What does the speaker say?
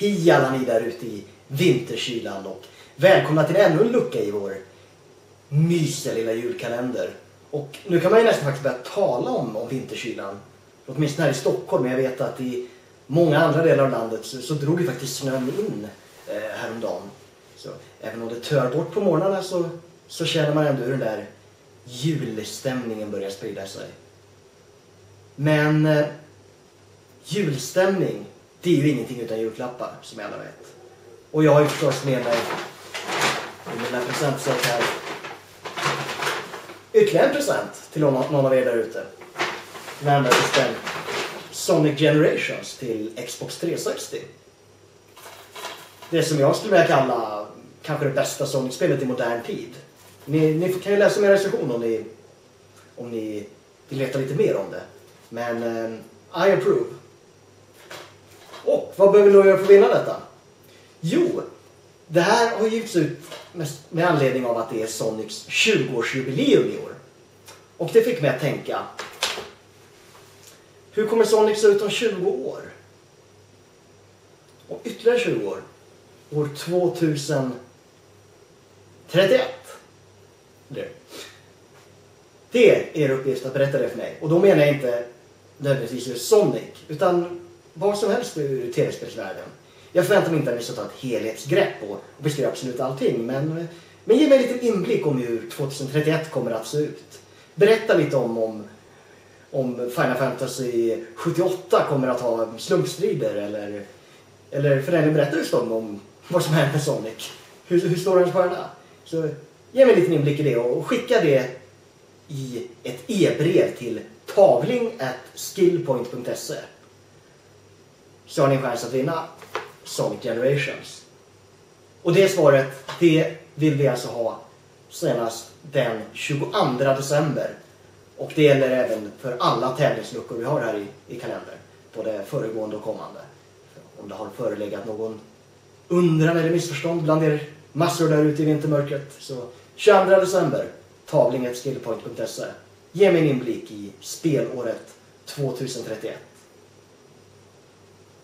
Hej alla ni där ute i vinterkylan och välkomna till ännu en lucka i vår mysiga lilla julkalender. Och nu kan man ju nästan faktiskt börja tala om, om vinterkylan. Åtminstone här i Stockholm, men jag vet att i många andra delar av landet så, så drog ju faktiskt snön in eh, häromdagen. Så även om det tör bort på morgnarna så, så känner man ändå hur den där julstämningen börjar sprida sig. Men eh, julstämning, det är ju ingenting utan julklappar som alla vet. Och jag har ju förstås med mig i mina presentsäck här ytterligare en present till någon, någon av er där ute. Närmare bestämt Sonic Generations till Xbox 360. Det som jag skulle vilja kalla kanske det bästa Sonic-spelet i modern tid. Ni, ni kan ju läsa min recension om ni, om ni vill veta lite mer om det. Men eh, I approve. Och vad behöver vi då göra för att vinna detta? Jo, det här har givits ut med, med anledning av att det är Sonics 20-årsjubileum i år. Och det fick mig att tänka. Hur kommer Sonic se ut om 20 år? Och ytterligare 20 år? År 2031. Det. Det är er uppgift att berätta det för mig. Och då menar jag inte nödvändigtvis just Sonic, utan vad som helst ur tv-spelsvärlden. Jag förväntar mig inte att ni ska ta ett helhetsgrepp och, och beskriva absolut allting, men, men ge mig en liten inblick om hur 2031 kommer att se ut. Berätta lite om, om, om Final Fantasy 78 kommer att ha slumpstrider eller, eller för den berätta just om, om vad som händer med Sonic. Hur, hur står den stjärna? Så ge mig en liten inblick i det och skicka det i ett e-brev till tavling.skillpoint.se så har ni en chans att vinna Sonic Generations. Och det svaret, det vill vi alltså ha senast den 22 december. Och det gäller även för alla tävlingsluckor vi har här i, i kalendern. Både föregående och kommande. Om det har förelegat någon undran eller missförstånd bland er massor där ute i vintermörkret. Så 22 december, tavlingetskillpoint.se. Ge mig en inblick i spelåret 2031.